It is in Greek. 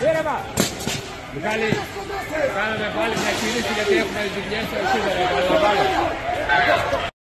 Φέρε Μιχάλη, κάναμε πάλι μια κίνηση γιατί έχουμε δουλειές, εσύ δεν